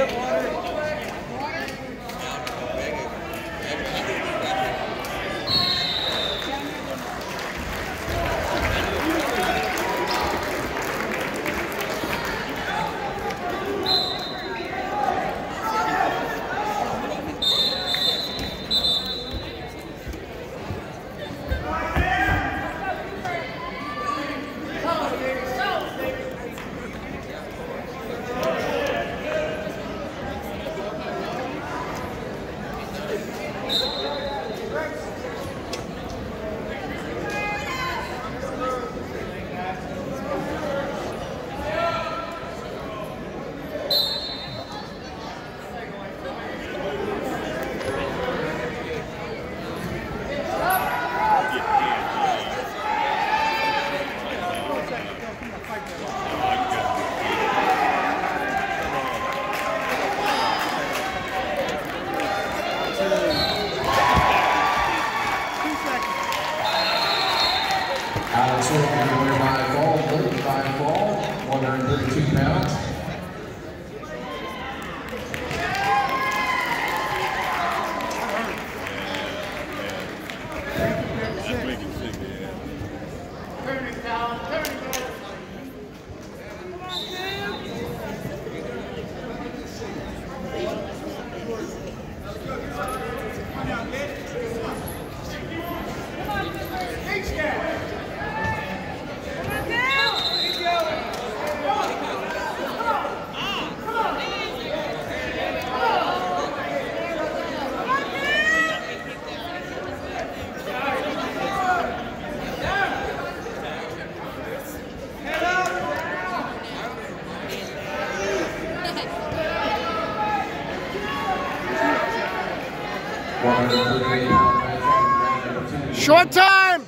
agora, hein? Short time!